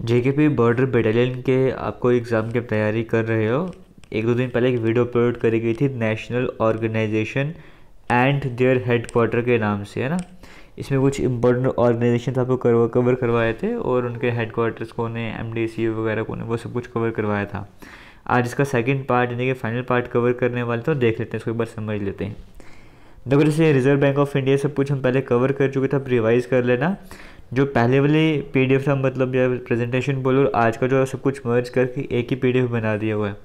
JKP border battalion के आपको exam की तैयारी कर रहे हो। एक दो दिन पहले एक वीडियो अपलोड करी गई थी national organisation and their headquarter के नाम से, है ना? इसमें कुछ इंपॉर्टेंट ऑर्गेनाइजेशन आपको करवा कवर करवाए थे और उनके हेड क्वार्टर्स कौन है एम वगैरह कौन है वो सब कुछ कवर करवाया था। आज इसका सेकेंड पार्ट यानी कि फाइनल पार्ट कवर करने वाले तो देख लेते हैं, इसको एक बार समझ लेते हैं। देखो जैसे रिज़र्व बैंक ऑफ़ इंडिया सब कुछ हम पहले कवर कर चुके थे, अब रिवाइज कर लेना। जो पहले वाली पी डी था मतलब या प्रेजेंटेशन बोलो, आज का जो है सब कुछ मर्ज करके एक ही पीडीएफ बना दिया हुआ है।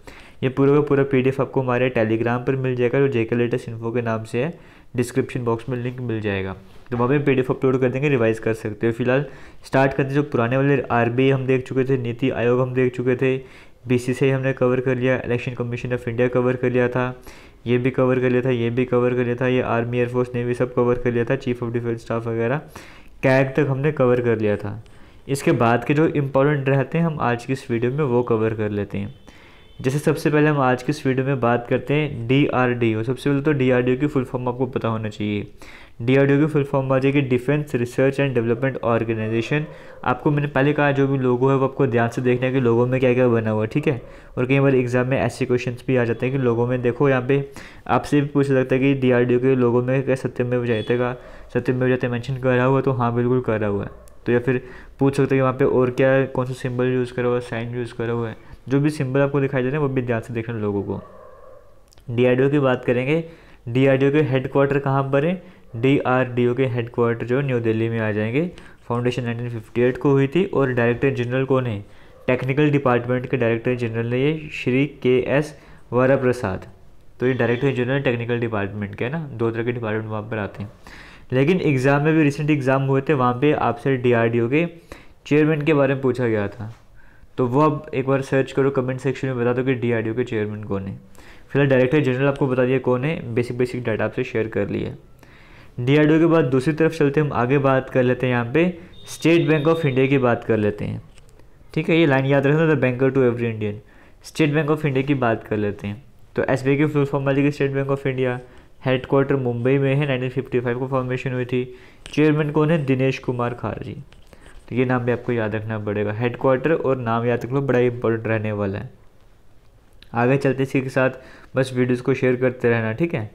ये पूरा का पूरा पीडीएफ आपको हमारे टेलीग्राम पर मिल जाएगा, जो जेके लेटेस्ट इन्फो के नाम से है। डिस्क्रिप्शन बॉक्स में लिंक मिल जाएगा। तो वहाँ पे पीडीएफ अपलोड कर देंगे रिवाइज कर सकते हो। फ़िलहाल स्टार्ट करते जो पुराने वाले आरबीआई हम देख चुके थे, नीति आयोग हम देख चुके थे। बी हमने कवर कर लिया election commission of India cover कर लिया था। ये भी कवर कर लिया था, ये भी कवर कर लिया था। ये आर्मी एयरफोर्स नेवी सब कवर कर लिया था चीफ ऑफ़ डिफेंस स्टाफ वगैरह। कैग तक हमने कवर कर लिया था। इसके बाद के जो इम्पोर्टेंट रहते हैं, हम आज की इस वीडियो में वो कवर कर लेते हैं। जैसे सबसे पहले हम आज के इस वीडियो में बात करते हैं डी आर डी ओ सबसे पहले तो डी आर डी ओ की फुल फॉर्म आपको पता होना चाहिए। डी आर डी ओ की फुल फॉर्म आ जाएगी defence research and development organisation आपको मैंने पहले कहा, जो भी लोगो है वो आपको ध्यान से देखना है कि लोगों में क्या क्या बना हुआ है, ठीक है? और कई बार एग्ज़ाम में ऐसे क्वेश्चन भी आ जाते हैं कि लोगों में देखो, यहाँ पे आपसे भी पूछ सकता है कि डी आर डी ओ के लोगों में क्या सत्यम में जाते का सत्यम में जाते मैंशन करा हुआ तो हाँ बिल्कुल करा हुआ है। तो या फिर पूछ सकते हैं कि वहाँ पे और क्या, कौन सा सिंबल यूज़ करा हुआ है साइन यूज़ करा हुआ है। जो भी सिंबल आपको दिखाई दे रहे हैं, वो भी ध्यान से देख देखना लोगों को। डीआरडीओ की बात करेंगे। डीआरडीओ के हेड क्वार्टर कहाँ पर है? डीआरडीओ के हेड क्वार्टर जो न्यू दिल्ली में आ जाएँगे। फाउंडेशन 1958 को हुई थी और डायरेक्टर जनरल कौन है? टेक्निकल डिपार्टमेंट के डायरेक्टर जनरल है ये, श्री के एस वरा प्रसाद तो ये डायरेक्टर जनरल टेक्निकल डिपार्टमेंट के है ना? दो तरह के डिपार्टमेंट वहाँ पर आते हैं। लेकिन एग्ज़ाम में भी रिसेंट एग्ज़ाम हुए थे, वहाँ पे आपसे डीआरडीओ के चेयरमैन के बारे में पूछा गया था। तो वो अब एक बार सर्च करो कमेंट सेक्शन में बता दो कि डी के चेयरमैन कौन है। फ़िलहाल डायरेक्टर जनरल आपको बता दिया कौन है बेसिक बेसिक डाटा आपसे शेयर कर लिया डी के बाद दूसरी तरफ़ चलते हम, आगे बात कर लेते हैं यहाँ पे स्टेट बैंक ऑफ़ इंडिया की बात कर लेते हैं। ठीक है, ये लाइन याद रखना the banker to every Indian state bank of India की बात कर लेते हैं। तो एस बी की फुल फॉर्म वाली state bank of India headquarter Mumbai में है 1955 को फॉर्मेशन हुई थी। चेयरमैन कौन है? दिनेश कुमार खारजी। तो ये नाम भी आपको याद रखना पड़ेगा। हेड क्वार्टर और नाम याद रख लो बड़ा इंपॉर्टेंट रहने वाला है। आगे चलते इसी के साथ बस वीडियोस को शेयर करते रहना, ठीक है?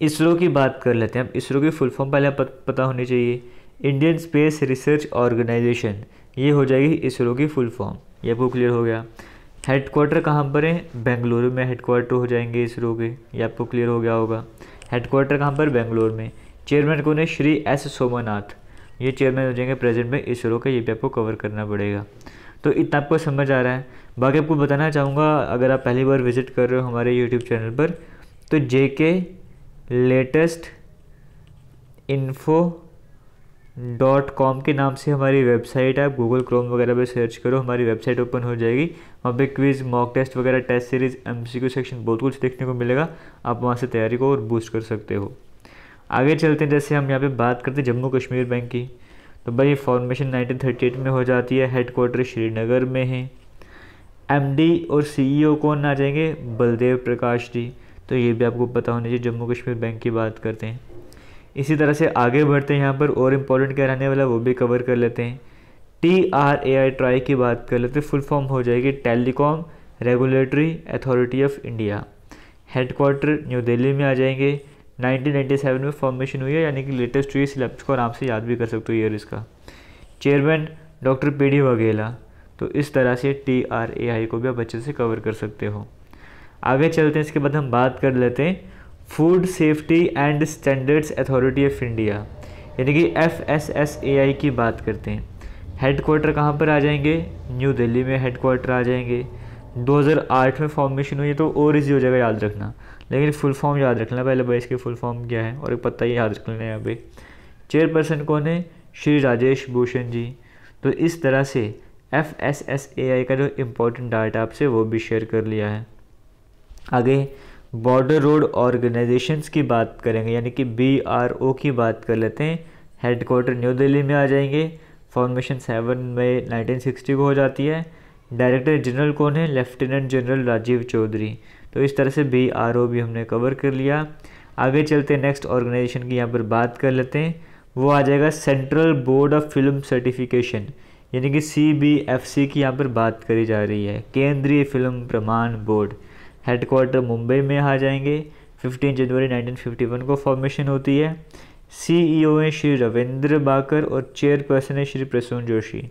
इसरो की बात कर लेते हैं। अब इसरो की फुल फॉर्म पहले पता होनी चाहिए। इंडियन स्पेस रिसर्च ऑर्गेनाइजेशन ये हो जाएगी इसरो की फुल फॉर्म ये आपको क्लियर हो गया। हेड क्वार्टर कहाँ पर है? बेंगलुरु में हेड क्वार्टर हो जाएँगे इसरो के। ये आपको क्लियर हो गया होगा। हेड क्वार्टर कहाँ पर? बेंगलोर में। चेयरमैन कौन है? श्री एस सोमनाथ। ये चेयरमैन हो जाएँगे प्रेजेंट में इसरो का ये भी आपको कवर करना पड़ेगा। तो इतना आपको समझ आ रहा है। बाकी आपको बताना चाहूँगा, अगर आप पहली बार विज़िट कर रहे हो हमारे यूट्यूब चैनल पर तो जे के लेटेस्ट इन्फो डॉट कॉम के नाम से हमारी वेबसाइट है। आप गूगल क्रोम वगैरह पे सर्च करो, हमारी वेबसाइट ओपन हो जाएगी। वहाँ पे क्विज़ मॉक टेस्ट वगैरह टेस्ट सीरीज़ एम सेक्शन बहुत कुछ देखने को मिलेगा। आप वहाँ से तैयारी को और बूस्ट कर सकते हो। आगे चलते हैं, जैसे हम यहाँ पे बात करते हैं जम्मू कश्मीर बैंक की। तो भाई फॉर्मेशन 1938 में हो जाती है हेडक्वार्टर श्रीनगर में है। एमडी और सीईओ e कौन आ जाएँगे? बलदेव प्रकाश जी। तो ये भी आपको पता होना चाहिए, जम्मू कश्मीर बैंक की बात करते हैं। इसी तरह से आगे बढ़ते हैं यहाँ पर, और इम्पोर्टेंट क्या रहने वाला वो भी कवर कर लेते हैं। T R A I TRAI की बात कर लेते हैं फुल फॉर्म हो जाएगी telecom regulatory authority of India headquarter new Delhi में आ जाएँगे। 1997 में फॉर्मेशन हुई है, यानी कि लेटेस्ट हुई सिलेबस को आराम से याद भी कर सकते हो ईयर इसका। Chairman doctor P D Vaghela तो इस तरह से टी आर ए आई को भी आप अच्छे से कवर कर सकते हो। आगे चलते हैं, इसके बाद हम बात कर लेते हैं food safety and standards authority of India यानी कि F S S A I की बात करते हैं। हेड क्वार्टर कहाँ पर आ जाएँगे? न्यू दिल्ली में हेड क्वार्टर आ जाएँगे। 2008 में फॉर्मेशन हुई है तो और इजी हो जाएगा याद रखना। लेकिन फुल फॉर्म याद रखना, पहले भाई इसकी फुल फॉर्म क्या है और एक पता ही याद रख लेना यहाँ पे। चेयरपर्सन कौन है? श्री राजेश भूषण जी। तो इस तरह से F S S A I का जो इम्पोर्टेंट डाटा आपसे वो भी शेयर कर लिया है। आगे बॉर्डर रोड ऑर्गेनाइजेशंस की बात करेंगे, यानी कि बी आर ओ की बात कर लेते हैं। हेड क्वार्टर न्यू दिल्ली में आ जाएँगे। फॉर्मेशन सेवन में 1960 को हो जाती है। डायरेक्टर जनरल कौन है? Lieutenant general Rajiv Chaudhary. तो इस तरह से बी आर ओ भी हमने कवर कर लिया। आगे चलते नेक्स्ट ऑर्गेनाइजेशन की यहाँ पर बात कर लेते हैं। वो आ जाएगा central board of film certification यानी कि सी बी एफ़ सी की यहाँ पर बात करी जा रही है। केंद्रीय फ़िल्म प्रमाण बोर्ड हेडक्वार्टर मुंबई में आ जाएँगे। 15 जनवरी 1951 को फॉर्मेशन होती है। सीईओ हैं श्री रविंद्र बाकर और चेयरपर्सन है श्री प्रसून जोशी।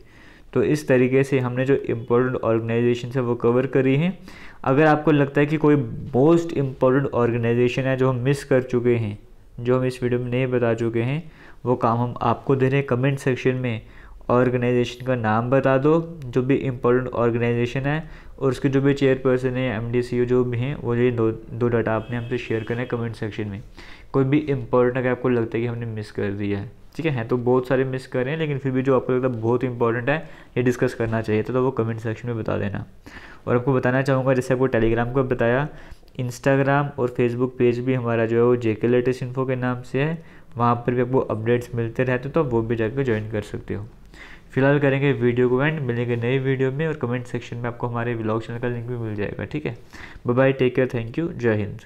तो इस तरीके से हमने जो इम्पोर्टेंट ऑर्गेनाइजेशन है वो कवर करी हैं। अगर आपको लगता है कि कोई मोस्ट इम्पोर्टेंट ऑर्गेनाइजेशन है जो हम मिस कर चुके हैं, जो हम इस वीडियो में नहीं बता चुके हैं, वो काम हम आपको दे रहे हैं कमेंट सेक्शन में। ऑर्गेनाइजेशन का नाम बता दो, जो भी इम्पोर्टेंट ऑर्गेनाइजेशन है और उसके जो भी चेयरपर्सन है एम डी जो भी हैं, वो ये दो दो डाटा आपने हमसे शेयर करना है कमेंट सेक्शन में। कोई भी इम्पोर्टेंट अगर आपको लगता है कि हमने मिस कर दिया है ठीक है तो बहुत सारे मिस कर रहे हैं, लेकिन फिर भी जो आपको लगता है बहुत इंपॉर्टेंट है, ये डिस्कस करना चाहिए था तो वो कमेंट सेक्शन में बता देना। और आपको बताना चाहूँगा, जैसे आपको टेलीग्राम को बताया इंस्टाग्राम और फेसबुक पेज भी हमारा जो है वो जेके लेटेस्ट इन्फो के नाम से है, वहाँ पर भी आपको अपडेट्स मिलते रहते तो वो भी जाकर ज्वाइन कर सकते हो। फ़िलहाल करेंगे वीडियो को एंड मिलेंगे नई वीडियो में और कमेंट सेक्शन में आपको हमारे ब्लॉग चैनल का लिंक भी मिल जाएगा, ठीक है? Bye bye take care thank you जय हिंद।